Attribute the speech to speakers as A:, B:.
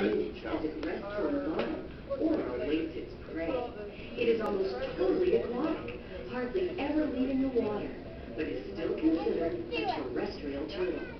A: as it rests on the bottom or awaits its prey. It is almost totally aquatic, hardly ever leaving the water, but is still considered a terrestrial turtle.